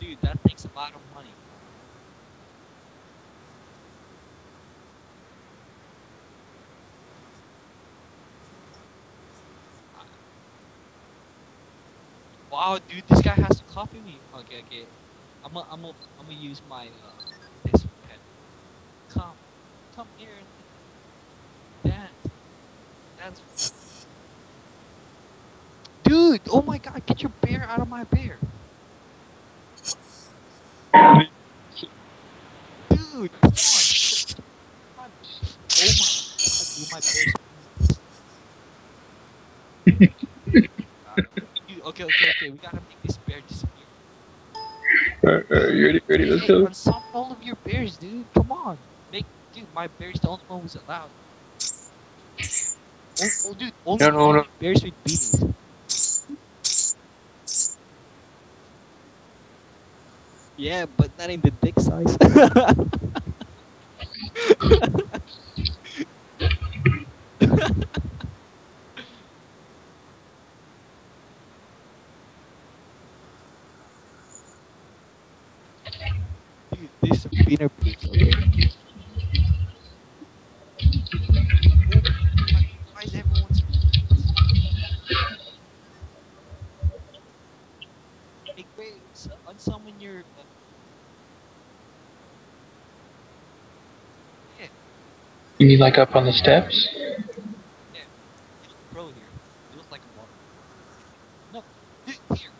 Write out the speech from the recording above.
Dude, that takes a lot of money. Wow, dude, this guy has to copy me. Okay, okay. I'm gonna, I'm I'm use my uh, this pen. Come, come here. Dance, dance. Dude, oh my God, get your bear out of my bear. Dude, come on. Come on. Oh my God, dude, my bear's okay, okay, okay. We gotta make this bear disappear. Alright, alright, you ready? Ready? Let's Hey, go. unsummon all of your bears, dude. Come on. Make, dude, my bear's the only one who's allowed. Oh, oh dude, only No, no, no. bears with beanies. Yeah, but not in the dick size. Dude, is beaner boots, okay? ik so on some manier. Yeah. You mean like up on the steps? Yeah. pro here. You look like a water. No, here.